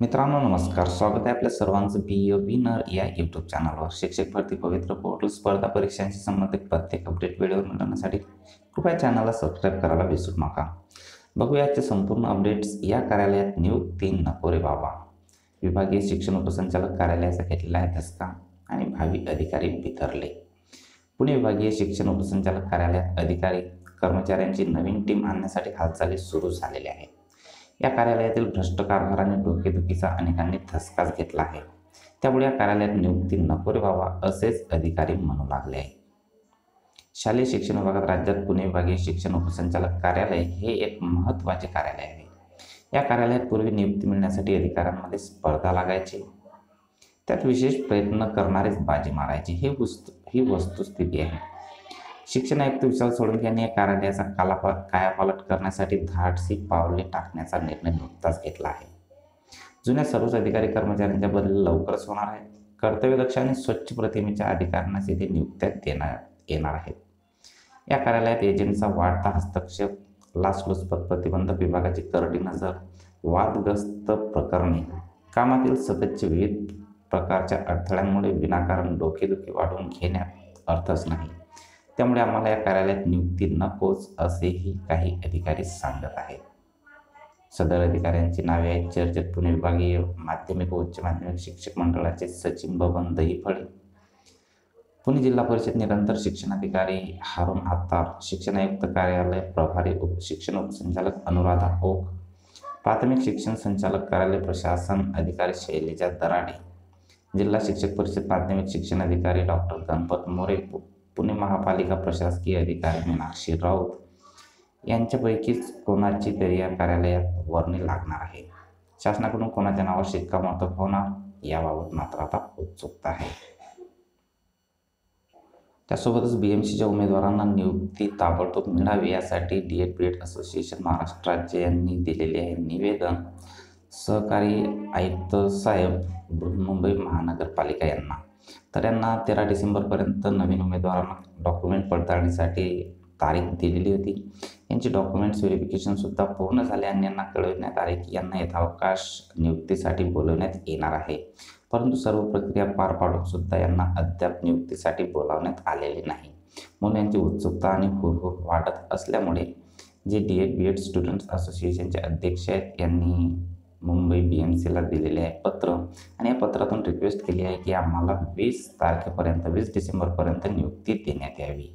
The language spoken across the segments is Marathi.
मित्रांनो नमस्कार. स्वागत आहे आपल्या सर्वांचं बी ए विनर या यूट्यूब चॅनलवर शिक्षक भरती पवित्र पोर्टल स्पर्धा परीक्षांशी संबंधित प्रत्येक अपडेट व्हिडिओ मिळवण्यासाठी कृपया चॅनलला सबस्क्राईब करायला विसरू नका. बघूयाचे संपूर्ण अपडेट्स या कार्यालयात नियुक्ती नको रे बाबा. विभागीय शिक्षण उपसंचालक कार्यालयाचा घेतलेला आहे धसका आणि भावी अधिकारी बिथरले. पुणे विभागीय शिक्षण उपसंचालक कार्यालयात अधिकारी कर्मचाऱ्यांची नवीन टीम आणण्यासाठी हालचाली सुरू झालेल्या आहेत. या कार्यालयातील भ्रष्ट कारभाराने डोकेदुखीचा अनेकांनी धसकाच घेतला आहे. त्यामुळे या कार्यालयात नियुक्ती नको व्हावा असेच अधिकारी म्हणू लागले आहे शालेय शिक्षण विभागात राज्यात पुणे विभागीय शिक्षण उपसंचालक कार्यालय हे एक महत्त्वाचे कार्यालय आहे. या कार्यालयात पूर्वी नियुक्ती मिळण्यासाठी अधिकाऱ्यांमध्ये स्पर्धा लागायची. त्यात विशेष प्रयत्न करणारेच बाजी मारायची. हे वस्तू ही वस्तुस्थिती आहे. शिक्षण आयुक्त विशाल सोडून यांनी या कार्यालयाचा कालापा कायापालट करण्यासाठी धाडसी पावले टाकण्याचा निर्णय नुकताच घेतला आहे. जुन्या सर्वच अधिकारी कर्मचाऱ्यांच्या बदली लवकरच होणार आहेत कर्तव्यदक्ष आणि स्वच्छ प्रतिमेच्या अधिकाऱ्यांनाच येथे नियुक्त्या देण्यात येणार आहेत. या कार्यालयात एजंटचा वाढता हस्तक्षेप लाचलुचपत प्रतिबंधक विभागाची करडी नजर वादग्रस्त प्रकरणे कामातील सततचे विविध प्रकारच्या अडथळ्यांमुळे विनाकारण डोकेदुखी वाढवून घेण्यात अर्थच नाही. त्यामुळे आम्हाला या कार्यालयात नियुक्ती नकोच असेही काही अधिकारी सांगत आहेत. सदर अधिकाऱ्यांची नावे आहेत. चर्चेत पुणे विभागीय माध्यमिक व उच्च माध्यमिक शिक्षक मंडळाचे सचिन बबन दहीफळे पुणे जिल्हा परिषद निरंतर शिक्षणाधिकारी हारून आत्तार शिक्षण आयुक्त कार्यालय प्रभारी उप शिक्षण उपसंचालक अनुराधा ओक प्राथमिक शिक्षण संचालक कार्यालय प्रशासन अधिकारी शैलेजा दराडे जिल्हा शिक्षक परिषद माध्यमिक शिक्षण अधिकारी डॉक्टर गणपत मोरे पुणे महापालिका प्रशासकीय अधिकारी मीनाक्षी राऊत यांच्यापैकीच कोणाची तरी या कार्यालयात वर्णी लागणार आहे. शासनाकडून कोणाच्या नावावर शिक्कामोर्तब होणार याबाबत मात्र आता उत्सुकता आहे. त्यासोबतच बी एम सीच्या उमेदवारांना नियुक्ती ताबडतोब मिळावी यासाठी D Ed B Ed association Maharashtra राज्य यांनी दिलेले आहे निवेदन. सहकारी आयुक्त साहेब बृहन्मुंबई महानगरपालिका यांना. तर यांना तेरा डिसेंबरपर्यंत नवीन उमेदवारांना डॉक्युमेंट पडताळणीसाठी तारीख दिलेली होती. यांची डॉक्युमेंट्स व्हेरिफिकेशनसुद्धा पूर्ण झाले आणि यांना कळविण्यात आले की यांना यथावकाश नियुक्तीसाठी बोलवण्यात येणार आहे. परंतु सर्व प्रक्रिया पार पाडूनसुद्धा यांना अद्याप नियुक्तीसाठी बोलावण्यात आलेले नाही. म्हणून यांची उत्सुकता आणि हुरहुर वाढत असल्यामुळे जे D Ed B Ed students असोसिएशनचे अध्यक्ष आहेत यांनी मुंबई बी एम सीला दिलेले आहे पत्र. आणि या पत्रातून रिक्वेस्ट केली आहे की आम्हाला वीस तारखेपर्यंत वीस डिसेंबरपर्यंत नियुक्ती देण्यात यावी.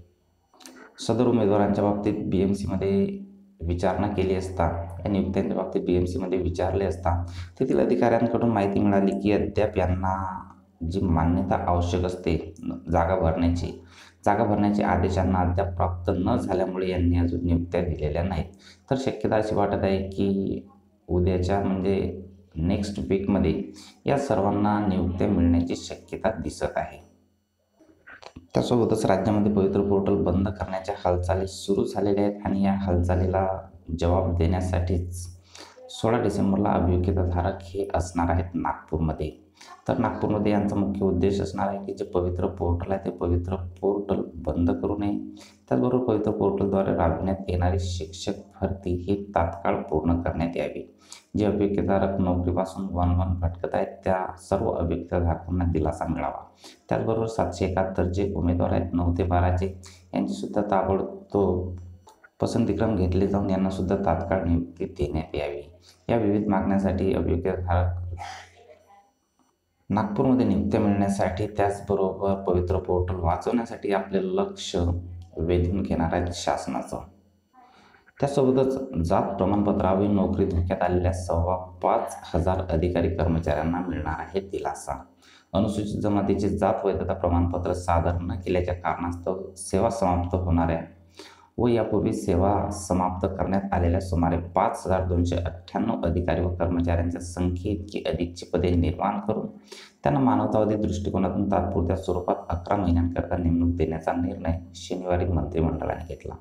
सदर उमेदवारांच्या बाबतीत बी एम सीमध्ये विचारणा केली असता या नियुक्त्यांच्या बाबतीत बी एम सीमध्ये विचारले असता तेथील अधिकाऱ्यांकडून माहिती मिळाली की अद्याप यांना जी मान्यता आवश्यक असते जागा भरण्याची जागा भरण्याचे आदेशांना अद्याप प्राप्त न झाल्यामुळे यांनी अजून नियुक्त्या दिलेल्या नाहीत. तर शक्यता अशी वाटत आहे की उद्याच्या म्हणजे नेक्स्ट वीकमध्ये या सर्वांना नियुक्त्या मिळण्याची शक्यता दिसत आहे. त्यासोबतच राज्यामध्ये पवित्र पोर्टल बंद करण्याच्या हालचाली सुरू झालेल्या आहेत आणि या हालचालीला जबाब देण्यासाठीच सोळा डिसेंबरला अभियोग्यताधारक हे असणार आहेत नागपूरमध्ये. तर नागपूरमध्ये यांचा मुख्य उद्देश असणार आहे की जे पवित्र पोर्टल आहे ते पवित्र पोर्टल बंद करू नये. त्याचबरोबर पवित्र पोर्टलद्वारे राबविण्यात येणारी शिक्षक भरती ही तात्काळ पूर्ण करण्यात यावी. जे अभियोग्यताधारक नोकरीपासून वन वन भटकत आहेत त्या सर्व अभियोग्यताधारकांना दिलासा मिळावा. त्याचबरोबर सातशे एकाहत्तर जे उमेदवार आहेत नऊ ते बाराचे. यांचीसुद्धा ताबडतोब पसंतीक्रम घेतले जाऊन यांनासुद्धा तात्काळ नियुक्ती देण्यात यावी. या विविध मागण्यासाठी अभियोग्यधारक नागपूरमध्ये नियुक्त्या मिळण्यासाठी त्याचबरोबर पवित्र पोर्टल वाचवण्यासाठी आपले लक्ष वेधून घेणार आहे शासनाचं. त्यासोबतच जात प्रमाणपत्रावी नोकरी धोक्यात आलेल्या सव्वा पाच हजार अधिकारी कर्मचाऱ्यांना मिळणार आहे दिलासा. अनुसूचित जमातीचे जात वैधता प्रमाणपत्र सादर न केल्याच्या कारणास्तव सेवा समाप्त होणाऱ्या व यापूर्वी सेवा समाप्त करण्यात आलेल्या सुमारे पाच हजार दोनशे अठ्ठ्याण्णव अधिकारी व कर्मचाऱ्यांच्या संख्येची अधिकची पदे निर्माण करून त्यांना मानवतावादी दृष्टिकोनातून तात्पुरत्या स्वरूपात अकरा महिन्यांकरता नेमणूक देण्याचा निर्णय शनिवारी मंत्रिमंडळाने घेतला.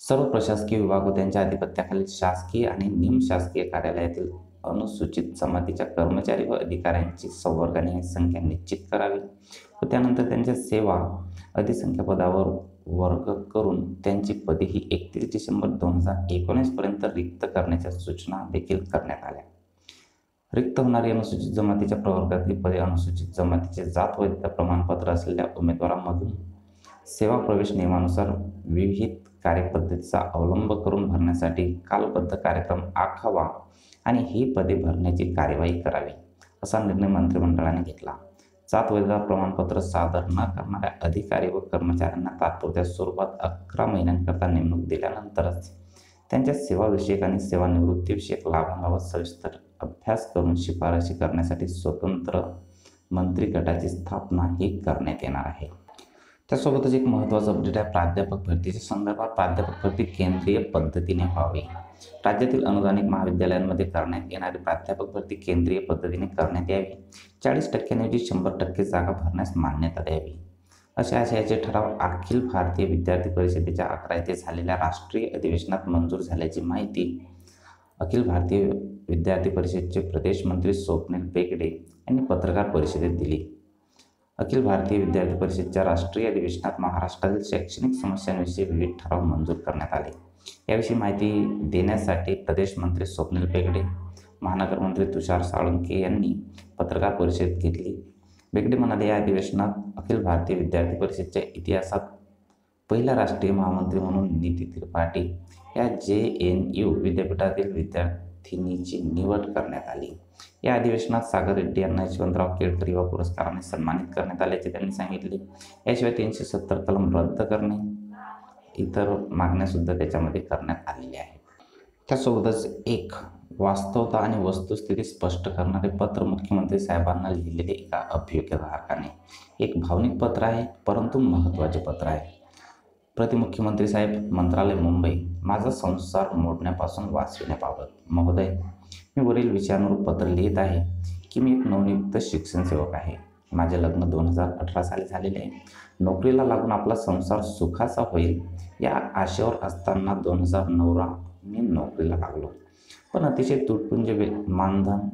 सर्व प्रशासकीय विभाग व त्यांच्या आधिपत्याखालील शासकीय आणि निमशासकीय कार्यालयातील अनुसूचित जमातीच्या कर्मचारी व अधिकाऱ्यांची संवर्गाने संख्या निश्चित करावी व त्यानंतर त्यांच्या सेवा अधिसंख्या पदावर वर्ग करून त्यांची पदे ही एकतीस डिसेंबर दोन हजार एकोणीसपर्यंत रिक्त करण्याच्या सूचना देखील करण्यात आल्या. रिक्त होणारी अनुसूचित जमातीच्या प्रवर्गातील पदे अनुसूचित जमातीचे जात वैधता प्रमाणपत्र असलेल्या उमेदवारांमधून सेवा प्रवेश नियमानुसार विविध कार्यपद्धतीचा अवलंब करून भरण्यासाठी कालबद्ध कार्यक्रम आखावा आणि ही पदे भरण्याची कार्यवाही करावी असा निर्णय मंत्रिमंडळाने घेतला. सात वैधता प्रमाणपत्र सादर न करणाऱ्या अधिकारी व कर्मचाऱ्यांना तात्पुरत्या स्वरूपात अकरा महिन्यांकरता नेमणूक दिल्यानंतरच त्यांच्या सेवाविषयक आणि सेवानिवृत्तीविषयक लाभांबाबत सविस्तर अभ्यास करून शिफारशी करण्यासाठी स्वतंत्र मंत्री गटाची स्थापना ही करण्यात येणार आहे. त्यासोबतच एक महत्त्वाचं अपडेट आहे. प्राध्यापक भरतीच्या संदर्भात प्राध्यापक भरती केंद्रीय पद्धतीने व्हावी. राज्यातील अनुदानित महाविद्यालयांमध्ये करण्यात येणारी प्राध्यापक भरती केंद्रीय पद्धतीने करण्यात यावी. चाळीस टक्क्यांऐवजी शंभर टक्के जागा भरण्यास मान्यता द्यावी. अशा आशयाचे ठराव अखिल भारतीय विद्यार्थी परिषदेच्या अकरा येथे झालेल्या राष्ट्रीय अधिवेशनात मंजूर झाल्याची माहिती अखिल भारतीय विद्यार्थी परिषदेचे प्रदेश मंत्री स्वप्नील बेगडे यांनी पत्रकार परिषदेत दिली. अखिल भारतीय विद्यार्थी परिषदेच्या राष्ट्रीय अधिवेशनात महाराष्ट्रातील शैक्षणिक समस्यांविषयी विविध ठराव मंजूर करण्यात आले. याविषयी माहिती देण्यासाठी प्रदेश मंत्री स्वप्नील बेगडे महानगरमंत्री तुषार साळुंके यांनी पत्रकार परिषद घेतली. बेगडे म्हणाले या अधिवेशनात अखिल भारतीय विद्यार्थी परिषदेच्या इतिहासात पहिला राष्ट्रीय महामंत्री म्हणून नीती त्रिपाठी या जे एन यू विद्यापीठातील विद्यार्थिनीची निवड करण्यात आली. या अधिवेशनात सागर रेड्डी यांना यशवंतराव केळकर युवा पुरस्काराने सन्मानित करण्यात आल्याचे त्यांनी सांगितले. याशिवाय तीनशे सत्तर कलम रद्द करणे इतर मागण्यासुद्धा त्याच्यामध्ये करण्यात आलेल्या आहेत त्यासोबतच एक वास्तवता आणि वस्तुस्थिती स्पष्ट करणारे पत्र मुख्यमंत्री साहेबांना लिहिलेले एका अभियोग्यधारकाने एक भावनिक पत्र आहे परंतु महत्त्वाचे पत्र आहे. प्रतिमुख्यमंत्री साहेब मंत्रालय मुंबई माझा संसार मोडण्यापासून वाचविण्याबाबत. महोदय मी वरील विषयांवर पत्र लिहित आहे की मी एक नवनियुक्त शिक्षण सेवक आहे. माझे लग्न दोन हजार अठरा साली झालेले आहे. नोकरीला लागून आपला संसार सुखाचा होईल या आशेवर असताना दोन हजार नऊला मी नोकरीला लागलो. पण अतिशय तुटपुंज मानधन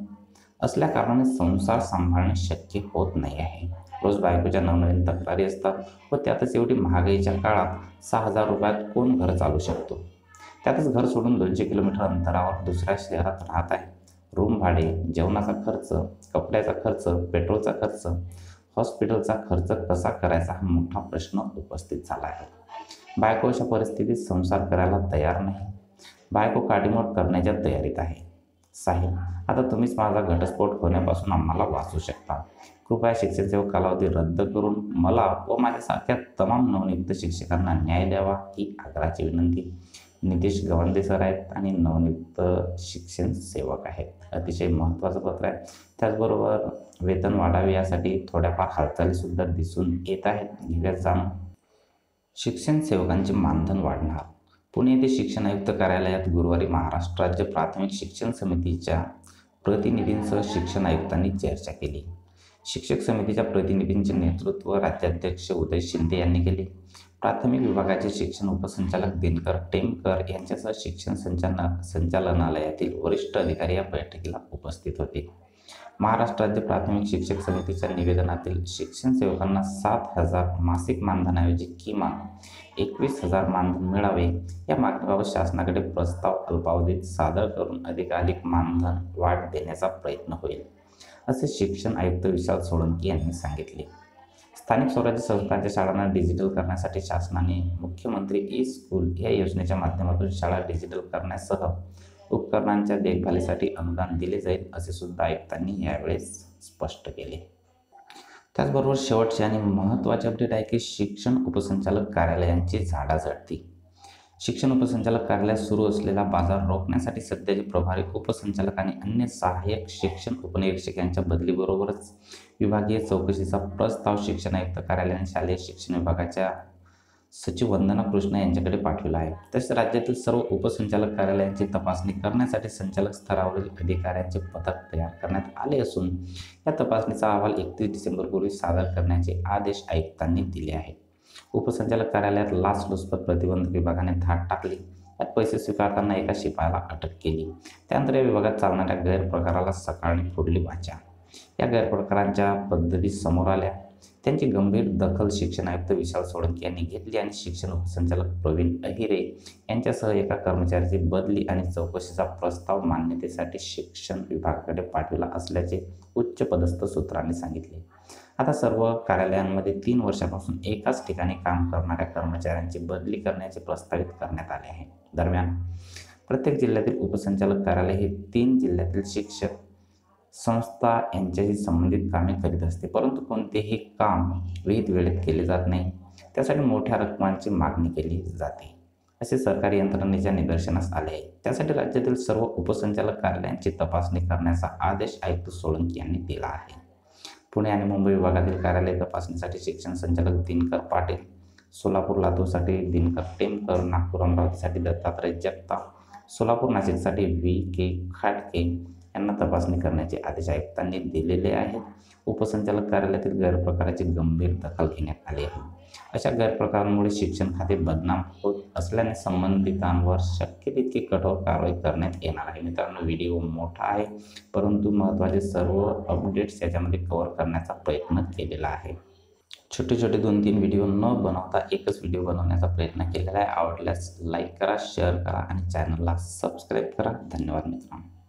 असल्या कारणाने संसार सांभाळणे शक्य होत नाही आहे. रोज बायकोच्या नवनवीन तक्रारी असतात व त्यातच एवढी महागाईच्या काळात सहा हजार रुपयात कोण घर चालू शकतो? त्यातच घर सोडून दोनशे किलोमीटर अंतरावर दुसऱ्या शहरात राहत आहे. रूम भाडे जेवणाचा खर्च कपड्याचा खर्च पेट्रोलचा खर्च हॉस्पिटलचा खर्च कसा करायचा हा मोठा प्रश्न उपस्थित झाला आहे. बायको अशा परिस्थितीत संसार करायला तयार नाही. बायको काडीमोड करण्याच्या तयारीत आहे. साहेब आता तुम्हीच माझा घटस्फोट होण्यापासून आम्हाला वाचू शकता. कृपया शिक्षण सेवा कालावधी रद्द करून मला व माझ्यासारख्या तमाम नवनियुक्त शिक्षकांना न्याय द्यावा ही आग्रहाची विनंती. नितेश गवंदे सर आहेत आणि नवनियुक्त शिक्षण सेवक आहेत. अतिशय महत्त्वाचं पत्र आहे. त्याचबरोबर वेतन वाढावे यासाठी थोड्याफार हालचालीसुद्धा दिसून येत आहेत. घेऊयात जाणून शिक्षण सेवकांचे मानधन वाढणार. पुणे येथे शिक्षण आयुक्त कार्यालयात गुरुवारी महाराष्ट्र राज्य प्राथमिक शिक्षण समितीच्या प्रतिनिधींसह शिक्षण आयुक्तांनी चर्चा केली. शिक्षक समितीच्या प्रतिनिधींचे नेतृत्व राज्याध्यक्ष उदय शिंदे यांनी केले. प्राथमिक विभागाचे शिक्षण उपसंचालक दिनकर टेमकर यांच्यासह शिक्षण संचालन संचालनालयातील वरिष्ठ अधिकारी या बैठकीला उपस्थित होते. महाराष्ट्र राज्य प्राथमिक शिक्षक समितीच्या निवेदनातील शिक्षण सेवकांना सात हजार मासिक मानधनाऐवजी किमान एकवीस हजार मानधन मिळावे या मागणीबाबत शासनाकडे प्रस्ताव अल्पावधीत सादर करून अधिकाधिक मानधन वाढ देण्याचा प्रयत्न होईल असे शिक्षण आयुक्त विशाल सोळंकी यांनी सांगितले. स्थानिक स्वराज्य संस्थांच्या शाळांना डिजिटल करण्यासाठी शासनाने मुख्यमंत्री ई स्कूल या योजनेच्या माध्यमातून शाळा डिजिटल करण्यासह उपकरणांच्या देखभालीसाठी अनुदान दिले जाईल असे सुद्धा आयुक्तांनी यावेळेस स्पष्ट केले. त्याचबरोबर शेवटचे आणि महत्त्वाचे अपडेट आहे की शिक्षण उपसंचालक कार्यालयांची झाडाझडती शिक्षण उपसंचालक कार्यालयात सुरू असलेला बाजार रोखण्यासाठी सध्याचे प्रभारी उपसंचालक आणि अन्य सहाय्यक शिक्षण उपनिरीक्षक यांच्या बदलीबरोबरच विभागीय चौकशीचा प्रस्ताव शिक्षण आयुक्त कार्यालयाने शालेय शिक्षण विभागाच्या सचिव वंदना कृष्ण यांच्याकडे पाठविला आहे. तसेच राज्यातील सर्व उपसंचालक कार्यालयांची तपासणी करण्यासाठी संचालक स्तरावरील अधिकाऱ्यांचे पथक तयार करण्यात आले असून या तपासणीचा अहवाल एकतीस डिसेंबरपूर्वी सादर करण्याचे आदेश आयुक्तांनी दिले आहेत. उपसंचालक कार्यालयात लाचलुचपत प्रतिबंध विभागाने धाड टाकली. यात पैसे स्वीकारताना एका शिपायाला अटक केली. त्यानंतर या विभागात चालणाऱ्या गैरप्रकाराला सकाळने फोडली वाचा. या गैरप्रकारांच्या पद्धती समोर आल्या. त्यांची गंभीर दखल शिक्षण आयुक्त विशाल सोळंकी यांनी घेतली आणि शिक्षण उपसंचालक प्रवीण अहिरे यांच्यासह एका कर्मचाऱ्याची बदली आणि चौकशीचा प्रस्ताव मान्यतेसाठी शिक्षण विभागाकडे पाठविला असल्याचे उच्च पदस्थ सूत्रांनी सांगितले. आता सर्व कार्यालयांमध्ये तीन वर्षापासून एकाच ठिकाणी काम करणाऱ्या कर्मचाऱ्यांची बदली करण्याचे प्रस्तावित करण्यात आले आहे. दरम्यान प्रत्येक जिल्ह्यातील उपसंचालक कार्यालय हे तीन जिल्ह्यातील शिक्षक संस्था यांच्याशी संबंधित कामे करीत असते. परंतु कोणतेही काम विहित वेळेत केले जात नाही. त्यासाठी मोठ्या रकमांची मागणी केली जाते. असे सरकारी यंत्रणेच्या निदर्शनास आले आहे. त्यासाठी राज्यातील सर्व उपसंचालक कार्यालयांची तपासणी करण्याचा आदेश आयुक्त सोळंकी यांनी दिला आहे. पुणे आणि मुंबई विभागातील कार्यालय तपासणीसाठी शिक्षण संचालक दिनकर पाटील सोलापूर लातूरसाठी दिनकर टेमकर नागपूर अमरावतीसाठी दत्तात्रय जगताप सोलापूर नाशिकसाठी व्ही के खाटके यांना तपासणी करण्याचे आदेश आयुक्तांनी दिलेले आहेत. उपसंचालक कार्यालयातील गैरप्रकाराची गंभीर दखल घेण्यात आली आहे. अशा गैरप्रकारांमुळे शिक्षण खाते बदनाम होत असल्याने संबंधितांवर शक्य तितकी कठोर कारवाई करण्यात येणार आहे. मित्रांनो व्हिडिओ मोठा आहे परंतु महत्त्वाचे सर्व अपडेट्स याच्यामध्ये कव्हर करण्याचा प्रयत्न केलेला आहे. छोटे छोटे दोन तीन व्हिडिओ न बनवता एकच व्हिडिओ बनवण्याचा प्रयत्न केलेला आहे. आवडल्यास लाईक करा शेअर करा आणि चॅनलला सबस्क्राईब करा. धन्यवाद मित्रांनो.